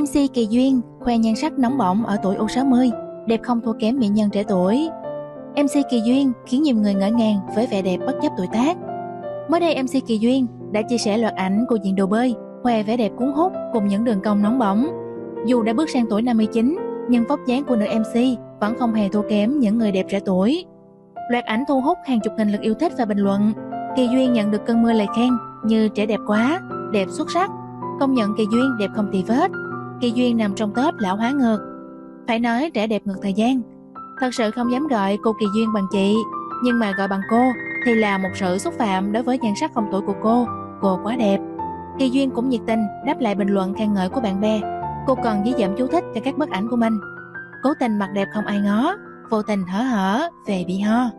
MC Kỳ Duyên khoe nhan sắc nóng bỏng ở tuổi U60, đẹp không thua kém mỹ nhân trẻ tuổi. MC Kỳ Duyên khiến nhiều người ngỡ ngàng với vẻ đẹp bất chấp tuổi tác. Mới đây MC Kỳ Duyên đã chia sẻ loạt ảnh cô diện đồ bơi, khoe vẻ đẹp cuốn hút cùng những đường cong nóng bỏng. Dù đã bước sang tuổi 59, nhưng vóc dáng của nữ MC vẫn không hề thua kém những người đẹp trẻ tuổi. Loạt ảnh thu hút hàng chục nghìn lượt yêu thích và bình luận. Kỳ Duyên nhận được cơn mưa lời khen như trẻ đẹp quá, đẹp xuất sắc, công nhận Kỳ Duyên đẹp không tì vết. Kỳ Duyên nằm trong top lão hóa ngược. Phải nói trẻ đẹp ngược thời gian. Thật sự không dám gọi cô Kỳ Duyên bằng chị, nhưng mà gọi bằng cô thì là một sự xúc phạm đối với nhan sắc không tuổi của cô. Cô quá đẹp. Kỳ Duyên cũng nhiệt tình đáp lại bình luận khen ngợi của bạn bè. Cô còn dí dẫm chú thích cho các bức ảnh của mình. Cố tình mặt đẹp không ai ngó, vô tình hở hở về bị ho.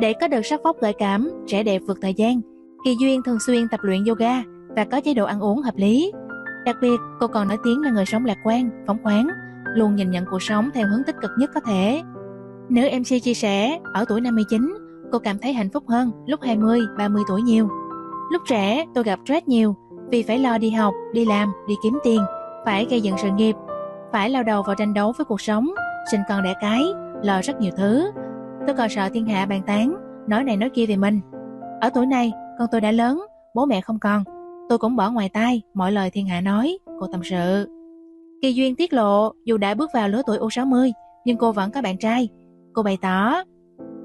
Để có được sắc vóc gợi cảm, trẻ đẹp vượt thời gian, Kỳ Duyên thường xuyên tập luyện yoga và có chế độ ăn uống hợp lý. Đặc biệt, cô còn nổi tiếng là người sống lạc quan, phóng khoáng, luôn nhìn nhận cuộc sống theo hướng tích cực nhất có thể. Nữ MC chia sẻ, ở tuổi 59, cô cảm thấy hạnh phúc hơn lúc 20, 30 tuổi nhiều. Lúc trẻ, tôi gặp stress nhiều vì phải lo đi học, đi làm, đi kiếm tiền, phải gây dựng sự nghiệp, phải lao đầu vào tranh đấu với cuộc sống, sinh con đẻ cái, lo rất nhiều thứ. Tôi còn sợ thiên hạ bàn tán, nói này nói kia về mình. Ở tuổi này, con tôi đã lớn, bố mẹ không còn. Tôi cũng bỏ ngoài tai mọi lời thiên hạ nói, cô tâm sự. Kỳ Duyên tiết lộ, dù đã bước vào lứa tuổi U60, nhưng cô vẫn có bạn trai. Cô bày tỏ,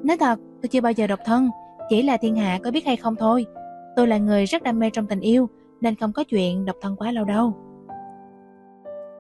nói thật, tôi chưa bao giờ độc thân, chỉ là thiên hạ có biết hay không thôi. Tôi là người rất đam mê trong tình yêu, nên không có chuyện độc thân quá lâu đâu.